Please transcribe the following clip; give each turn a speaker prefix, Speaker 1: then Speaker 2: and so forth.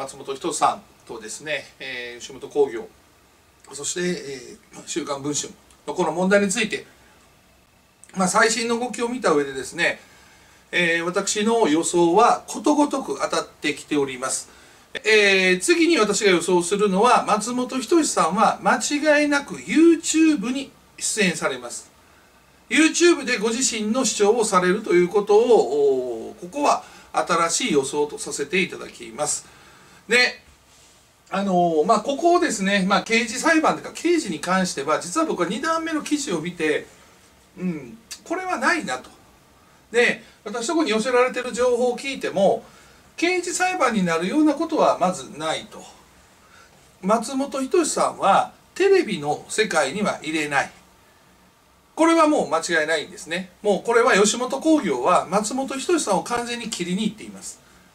Speaker 1: 松本人志さんとですね、えー吉本興業そして、えー週刊文春のこの問題について、まあ、最新の動きを見た上でですね、えー私の予想はことごとく当たってきております。えー次に私が予想するのは松本人志さんは間違いなく YouTube に出演されます。YouTube でご自身の主張をされるということをここは新しい予想とさせていただきます。であのまあここをですね、まあ、刑事裁判というか刑事に関しては実は僕は2段目の記事を見てうんこれはないなと。で私のとこに寄せられてる情報を聞いても刑事裁判になるようなことはまずないと。松本人志さんはテレビの世界には入れない。これはもう間違いないんですね。もうこれは吉本興業は松本人志さんを完全に切りに行っています。